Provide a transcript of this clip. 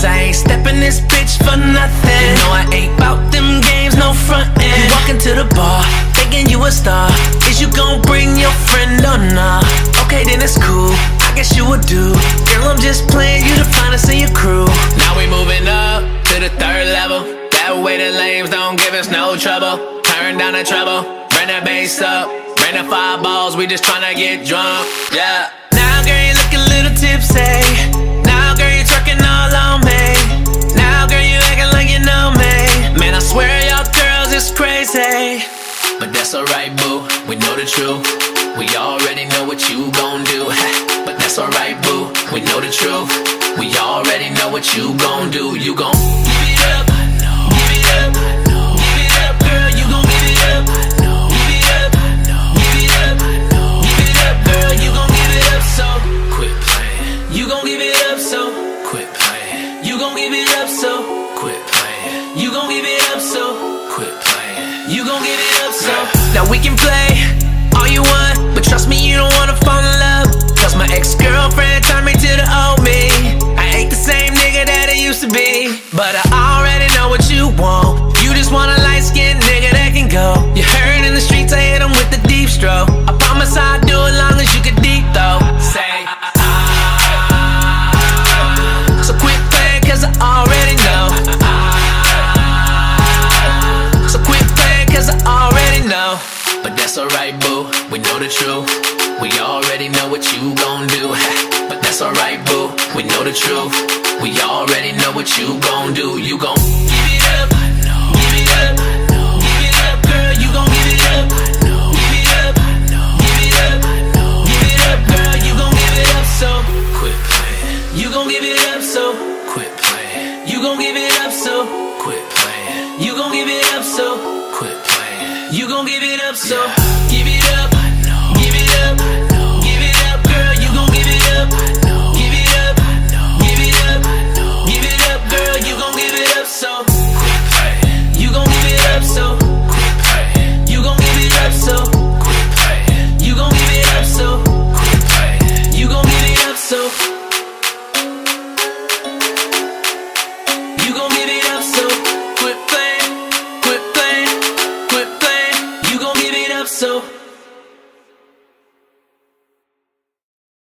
Cause I ain't stepping this bitch for nothing. You know I ain't bout them games, no frontin'. You walk into the bar, thinking you a star. Is you gon' bring your friend or nah? Okay, then it's cool. I guess you would do. Girl, I'm just playing you to find us in your crew. Now we moving up to the third level. That way the lames don't give us no trouble. Turn down the trouble, bring the bass up. Bring the Fireballs, we just tryna get drunk. Yeah. Tipsy. Now, girl, you twerking all on me. Now, girl, you acting like you know me. Man, I swear y'all girls is crazy. But that's alright, boo. We know the truth. We already know what you gon' do. but that's alright, boo. We know the truth. We already know what you gon' do. You gon' You gon' give it up, so quit playing. You gon' give it up, so now we can play all you want, but trust me, you don't wanna fall in love. Cause my ex-girlfriend turned me to the old me. I ain't the same nigga that I used to be, but I already know what you want. But that's alright, boo. We know the truth. We already know what you gon' do. but that's alright, boo. We know the truth. We already know what you gon' do. You gon' give it up. Give it up. Give it up, girl. You gon' give it up. Give it up. Give it up. Give it up, girl. You gon' give it up, so quit playing. You gon' give it up, so quit playing. You gon' give it up, so quit playing. You gon' give it up, so up so